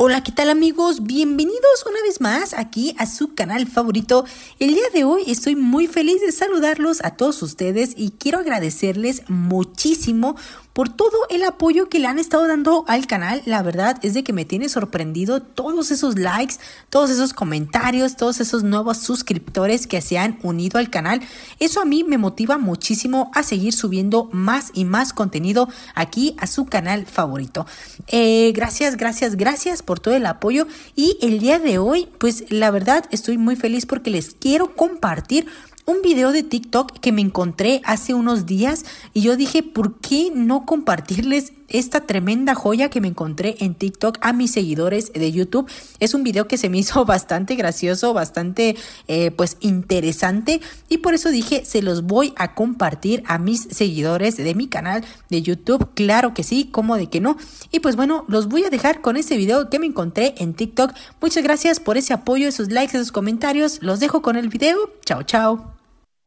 Hola, ¿qué tal amigos? Bienvenidos una vez más aquí a su canal favorito. El día de hoy estoy muy feliz de saludarlos a todos ustedes y quiero agradecerles muchísimo por todo el apoyo que le han estado dando al canal. La verdad es de que me tiene sorprendido todos esos likes, todos esos comentarios, todos esos nuevos suscriptores que se han unido al canal. Eso a mí me motiva muchísimo a seguir subiendo más y más contenido aquí a su canal favorito. Eh, gracias, gracias, gracias por todo el apoyo y el día de hoy pues la verdad estoy muy feliz porque les quiero compartir un video de TikTok que me encontré hace unos días y yo dije, ¿por qué no compartirles esta tremenda joya que me encontré en TikTok a mis seguidores de YouTube? Es un video que se me hizo bastante gracioso, bastante eh, pues interesante y por eso dije, se los voy a compartir a mis seguidores de mi canal de YouTube. Claro que sí, como de que no. Y pues bueno, los voy a dejar con ese video que me encontré en TikTok. Muchas gracias por ese apoyo, esos likes, esos comentarios. Los dejo con el video. Chao, chao.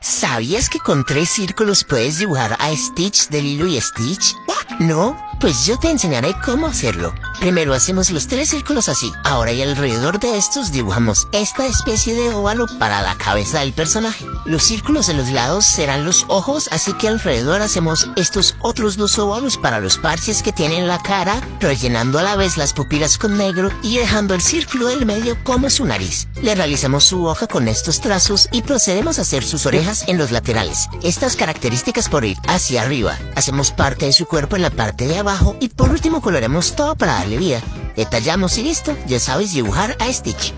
¿Sabías que con tres círculos puedes dibujar a Stitch de Lilo y Stitch? ¿No? Pues yo te enseñaré cómo hacerlo. Primero hacemos los tres círculos así. Ahora y alrededor de estos dibujamos esta especie de óvalo para la cabeza del personaje. Los círculos de los lados serán los ojos, así que alrededor hacemos estos otros dos óvalos para los parches que tienen la cara, rellenando a la vez las pupilas con negro y dejando el círculo del medio como su nariz. Le realizamos su hoja con estos trazos y procedemos a hacer sus orejas en los laterales. Estas características por ir hacia arriba. Hacemos parte de su cuerpo en la parte de y por último coloremos todo para darle vida. Detallamos y listo, ya sabes dibujar a Stitch.